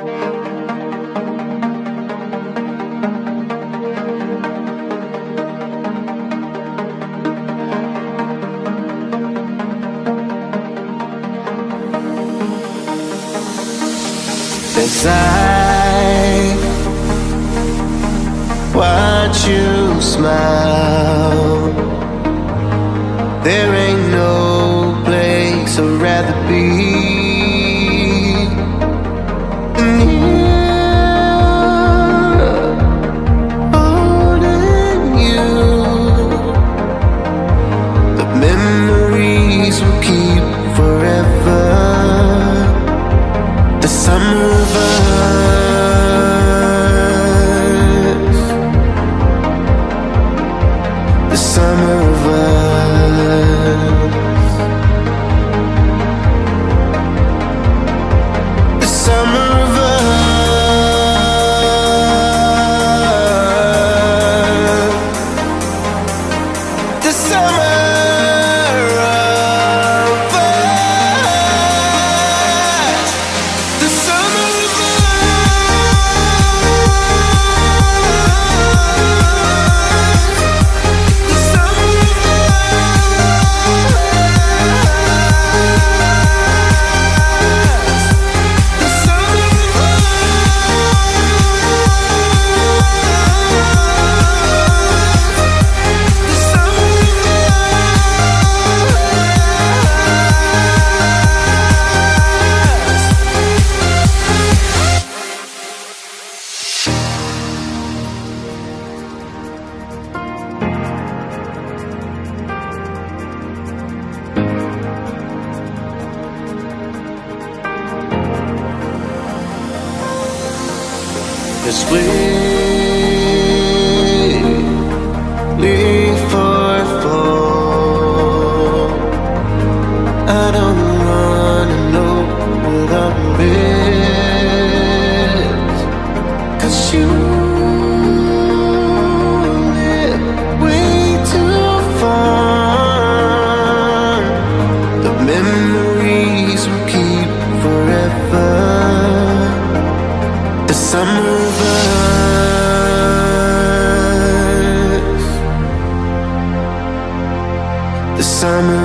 As I watch you smile, there ain't no place I'd rather be. keep this way for fall I don't wanna know what I miss Cause you summer